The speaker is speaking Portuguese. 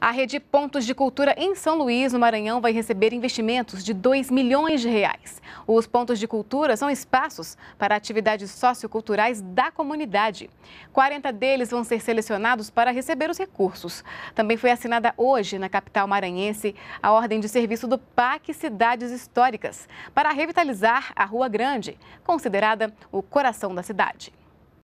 A rede Pontos de Cultura em São Luís, no Maranhão, vai receber investimentos de 2 milhões de reais. Os pontos de cultura são espaços para atividades socioculturais da comunidade. 40 deles vão ser selecionados para receber os recursos. Também foi assinada hoje, na capital maranhense, a ordem de serviço do PAC Cidades Históricas, para revitalizar a Rua Grande, considerada o coração da cidade.